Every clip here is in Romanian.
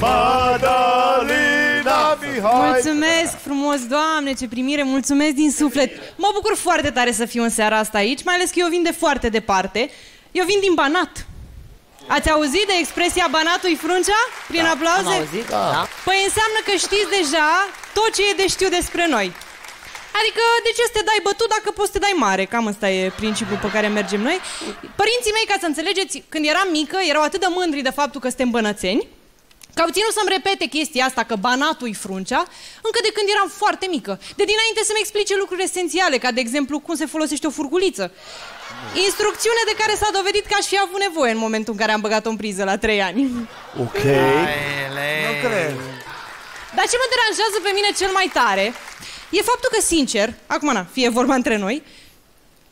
Madalina Mihai! Mulțumesc frumos, Doamne, ce primire, mulțumesc din suflet. Mă bucur foarte tare să fiu în seara asta aici, mai ales că eu vin de foarte departe. Eu vin din Banat. Ați auzit de expresia Banatului Fruncea? Prin Am aplauze? auzit, da. Păi înseamnă că știți deja tot ce e de știu despre noi. Adică, de ce să te dai bătut dacă poți să te dai mare? Cam ăsta e principiul pe care mergem noi. Părinții mei, ca să înțelegeți, când eram mică, erau atât de mândri de faptul că suntem bănățeni, că au ținut să-mi repete chestia asta, că banatul fruncea, încă de când eram foarte mică. De dinainte să-mi explice lucruri esențiale, ca de exemplu cum se folosește o furculiță. Instrucțiune de care s-a dovedit că aș fi avut nevoie în momentul în care am băgat-o în priză la 3 ani. Ok. Nu cred. Dar ce mă deranjează pe mine cel mai tare e faptul că, sincer, acum na, fie vorba între noi,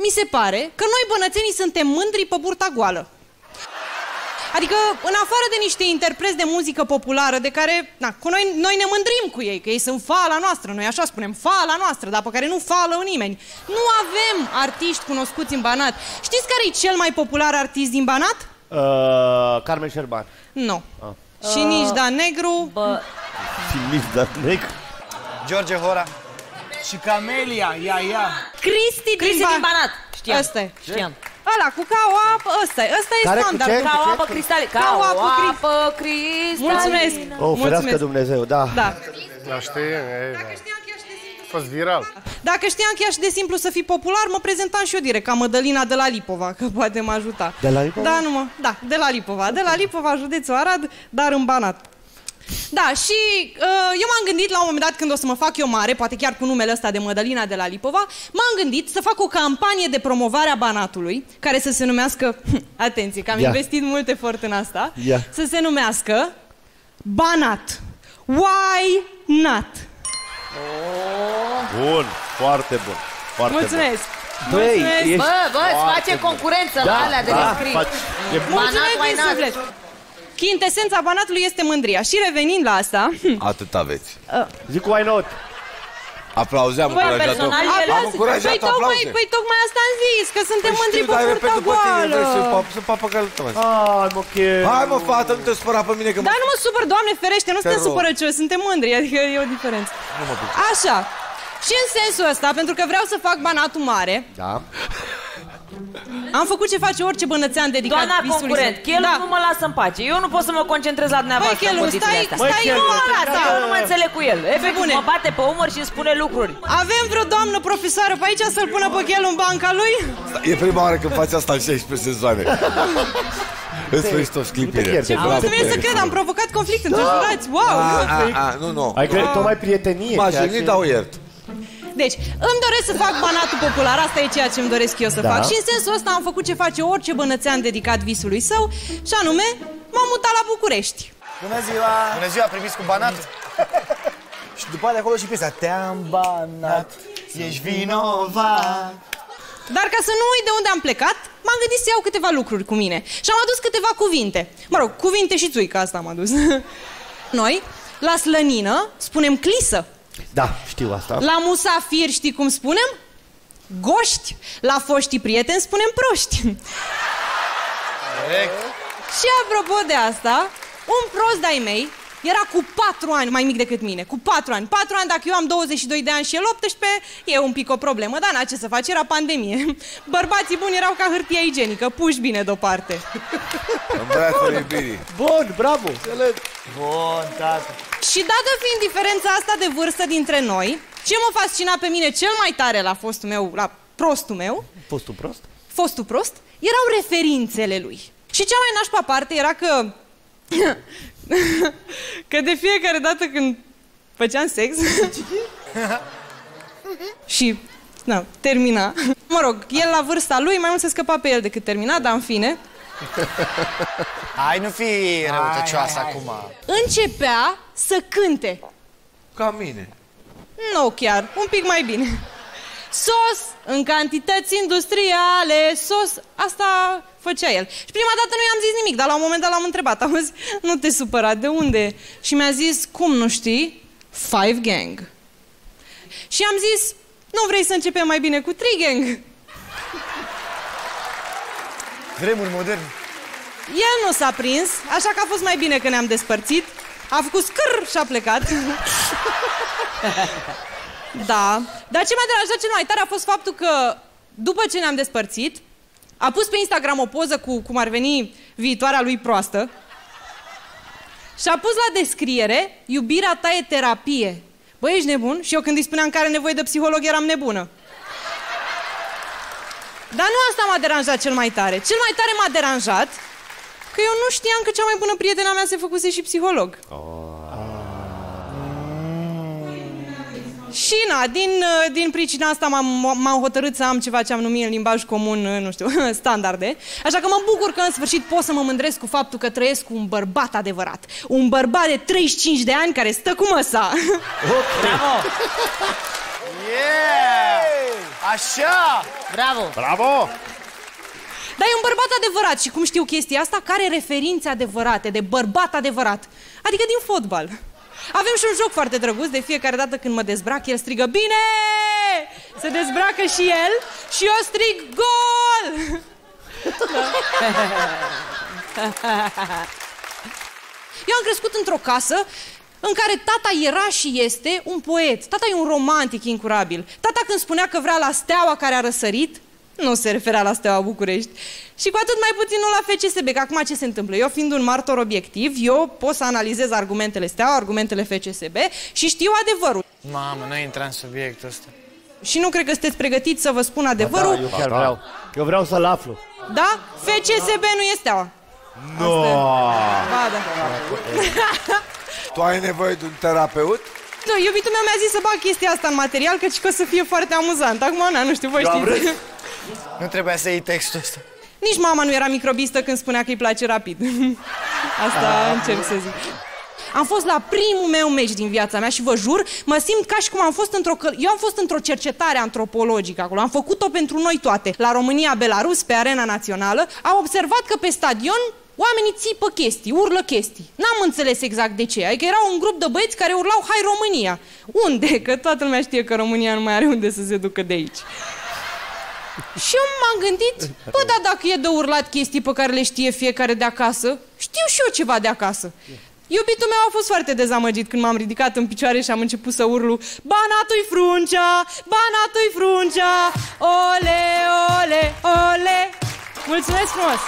mi se pare că noi bănățenii suntem mândri pe burta goală. Adică, în afară de niște interpreți de muzică populară de care, na, cu noi, noi ne mândrim cu ei, că ei sunt fala noastră, noi așa spunem, fala noastră, dar pe care nu fală nimeni. Nu avem artiști cunoscuți în Banat. Știți care e cel mai popular artist din Banat? Uh, Carmen Șerban. Nu. Și nici Dan Negru. Bă, Și nici dar nec. George Hora. Și Camelia, ia, ia. Cristi, Cristi din, din Banat. Știam. Asta e. Știam. Ăla, cu ca o apă, ăsta e, ăsta e Care cu standard. ce? Ca o apă cristal. Ca Ca o o apă cri- apă cristal. Mulțumesc. O, ferească Mulțumesc. Dumnezeu, da. Da. Da, știi, e, a fost viral. Dacă știam chiar și de simplu să fii popular, mă prezentam și eu direct, ca Mădălina de la Lipova, că poate mă ajuta. De la Lipova? Da, nu mă, da, de la Lipova. De la Lipova, județul Arad, dar în Banat. Da, și uh, eu m-am gândit la un moment dat când o să mă fac eu mare, poate chiar cu numele ăsta de Mădălina de la Lipova, m-am gândit să fac o campanie de promovare a Banatului, care să se numească, atenție, că am Ia. investit mult efort în asta, Ia. să se numească Banat. Why not? Bun, foarte bun. Foarte Mulțumesc! Bun. Băi, Mulțumesc. ești... Bă, bă, îți foarte face bun. concurență la Da, alea de da, descris. faci- e bun. Mulțumesc Banat, why din not? suflet! Chintesența banatului este mândria. Și revenind la asta, Atât aveți. Zic why not? Aplauze, am Băi, încurajat-o. personal, Am el- încurajat păi, tocmai, aplauze. păi tocmai asta am zis, că suntem mândri pe Păi Știu, dar burta repet după tine, goală. vrei să pap- să papagalul tău. Hai, mă, che... Hai mă, fată, nu te spăra pe mine că mă... Dar nu mă supăr, Doamne ferește, nu Te suntem rog. supărăcioși, suntem mândri, adică e o diferență. Așa. Și în sensul ăsta, pentru că vreau să fac banatul mare, Da. Am făcut ce face orice bănățean dedicat Doamna visului concurent, său. Chelu Da. nu mă lasă în pace. Eu nu pot să mă concentrez la dumneavoastră Băi, Chelu, în condițiile stai- astea. stai Băi, Chelu, nu te arată. Da, eu nu mă înțeleg cu el. Efectiv, bune. mă bate pe umăr și îmi spune lucruri. Avem vreo doamnă profesoară pe aici să-l pună pe chel în banca lui? E prima oară când faci asta în 16 sezoane. În sfârșit o sclipire. pierde. Bravo. Nu trebuie să cred, am provocat conflict între jurați. Wow! A, a, a, nu, nu. Ai crezut tocmai prietenie. M-a ceea jignit, ce- dau iert. Deci, îmi doresc să fac banatul popular, asta e ceea ce îmi doresc eu să Da. fac. Și în sensul ăsta am făcut ce face orice bănățean dedicat visului său, și anume, m-am mutat la București. Bună ziua! Bună ziua, primiți cu banat? Și după aia acolo și piesa Te-am banat, ești vinovat Dar ca să nu uit de unde am plecat, m-am gândit să iau câteva lucruri cu mine. Și am adus câteva cuvinte. Mă rog, cuvinte și țuică, asta am adus. Noi, la slănină, spunem clisă. Da, știu asta. La musafir știi cum spunem? Goști. La foștii prieteni spunem proști. Și apropo de asta, un prost de-ai mei era cu 4 ani mai mic decât mine, cu 4 ani. 4 ani, dacă eu am 22 de ani și el 18, e un pic o problemă, dar na, ce să faci, era pandemie. Bărbații buni erau ca hârtia igienică, puși bine deoparte. În brațele iubirii. Bun, bravo. Bun, tată Și dată fiind diferența asta de vârstă dintre noi, ce mă fascina pe mine cel mai tare la fostul meu, la prostul meu, Fostul prost? fostul prost, erau referințele lui. Și cea mai nașpa parte era că... că de fiecare dată când făceam sex... și... Na, termina. Mă rog, el la vârsta lui mai mult se scăpa pe el decât termina, dar în fine... Hai, nu fi răutăcioasă acum. Începea să cânte. Ca mine. Nu chiar, un pic mai bine. Sos în cantități industriale, sos, asta făcea el. Și prima dată nu i-am zis nimic, dar la un moment dat l-am întrebat, auzi, nu te supăra, de unde? Și mi-a zis, cum nu știi? Five Gang. Și am zis, nu vrei să începem mai bine cu Three Gang? Vremuri moderne. El nu s-a prins, așa că a fost mai bine că ne-am despărțit. A făcut scâr și a plecat. da. Dar ce m-a deranjat cel mai tare a fost faptul că după ce ne-am despărțit, a pus pe Instagram o poză cu cum ar veni viitoarea lui proastă și a pus la descriere Iubirea ta e terapie. Băi, ești nebun? Și eu când îi spuneam că are nevoie de psiholog eram nebună. Dar nu asta m-a deranjat cel mai tare. Cel mai tare m-a deranjat că eu nu știam că cea mai bună prietena mea se făcuse și psiholog. Și na, din, uh, din pricina asta m-am, m-am hotărât să am ceva ce am numit în limbaj comun, uh, nu știu, standarde. Așa că mă bucur că în sfârșit pot să mă mândresc cu faptul că trăiesc cu un bărbat adevărat. Un bărbat de 35 de ani care stă cu măsa. Bravo! Yeah! Așa! Bravo! Bravo! Dar e un bărbat adevărat și cum știu chestia asta, care referințe adevărate de bărbat adevărat. Adică din fotbal. Avem și un joc foarte drăguț, de fiecare dată când mă dezbrac, el strigă Bine! Se dezbracă și el și eu strig Gol! Eu am crescut într-o casă în care tata era și este un poet. Tata e un romantic incurabil. Tata când spunea că vrea la steaua care a răsărit, nu se referea la Steaua București. Și cu atât mai puțin nu la FCSB, că acum ce se întâmplă? Eu fiind un martor obiectiv, eu pot să analizez argumentele Steaua, argumentele FCSB și știu adevărul. Mamă, nu intra în subiectul ăsta. Și nu cred că sunteți pregătiți să vă spun adevărul. Da, eu chiar vreau. Eu vreau să-l aflu. Da? FCSB nu e Steaua. No. Ba, da. Tu ai nevoie de un terapeut? Nu, iubitul meu mi-a zis să bag chestia asta în material, căci că o să fie foarte amuzant. Acum, na, nu știu, voi știți. Nu trebuia să iei textul ăsta. Nici mama nu era microbistă când spunea că îi place rapid. Asta încerc să zic. Am fost la primul meu meci din viața mea și vă jur, mă simt ca și cum am fost într-o... Căl... Eu am fost într-o cercetare antropologică acolo. Am făcut-o pentru noi toate. La România-Belarus, pe arena națională, am observat că pe stadion oamenii țipă chestii, urlă chestii. N-am înțeles exact de ce. Adică era un grup de băieți care urlau Hai România! Unde? Că toată lumea știe că România nu mai are unde să se ducă de aici. Și eu m-am gândit, bă, da, dacă e de urlat chestii pe care le știe fiecare de acasă, știu și eu ceva de acasă. Iubitul meu a fost foarte dezamăgit când m-am ridicat în picioare și am început să urlu Banatul-i fruncea, banatul-i fruncea, ole, ole, ole Mulțumesc frumos!